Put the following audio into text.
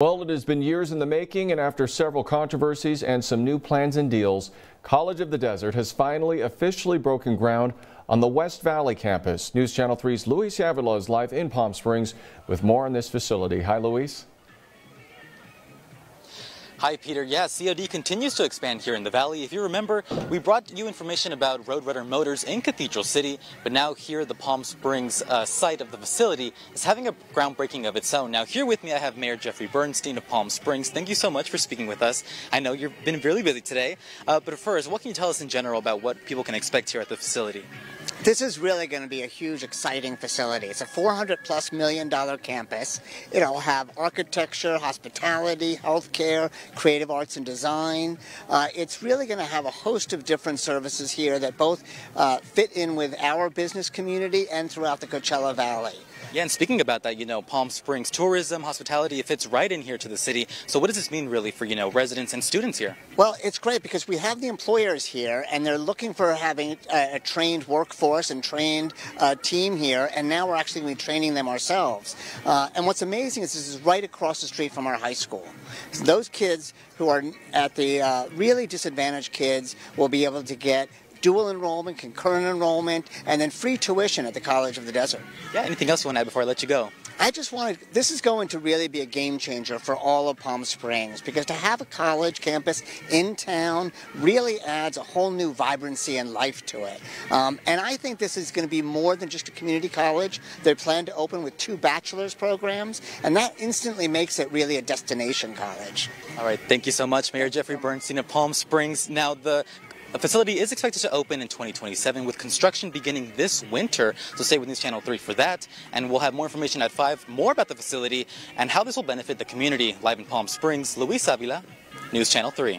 Well, it has been years in the making, and after several controversies and some new plans and deals, College of the Desert has finally officially broken ground on the West Valley campus. News Channel 3's Luis Avila is live in Palm Springs with more on this facility. Hi, Luis. Hi, Peter. Yeah, COD continues to expand here in the Valley. If you remember, we brought you information about Roadrunner Motors in Cathedral City, but now here the Palm Springs uh, site of the facility is having a groundbreaking of its own. Now, here with me, I have Mayor Jeffrey Bernstein of Palm Springs. Thank you so much for speaking with us. I know you've been really busy today, uh, but first, what can you tell us in general about what people can expect here at the facility? This is really going to be a huge, exciting facility. It's a 400 plus million dollar campus. It'll have architecture, hospitality, healthcare, creative arts and design. Uh, it's really going to have a host of different services here that both uh, fit in with our business community and throughout the Coachella Valley. Yeah, and speaking about that, you know, Palm Springs tourism, hospitality, it fits right in here to the city. So what does this mean really for, you know, residents and students here? Well, it's great because we have the employers here and they're looking for having a, a trained workforce and trained uh, team here, and now we're actually going to be training them ourselves. Uh, and what's amazing is this is right across the street from our high school. So those kids who are at the uh, really disadvantaged kids will be able to get dual enrollment, concurrent enrollment, and then free tuition at the College of the Desert. Yeah, anything else you want to add before I let you go? I just wanted, this is going to really be a game changer for all of Palm Springs because to have a college campus in town really adds a whole new vibrancy and life to it. Um, and I think this is going to be more than just a community college. They plan to open with two bachelor's programs, and that instantly makes it really a destination college. All right, thank you so much, Mayor Jeffrey Bernstein of Palm Springs. Now, the the facility is expected to open in 2027 with construction beginning this winter. So stay with News Channel 3 for that. And we'll have more information at 5 more about the facility and how this will benefit the community live in Palm Springs. Luis Avila, News Channel 3.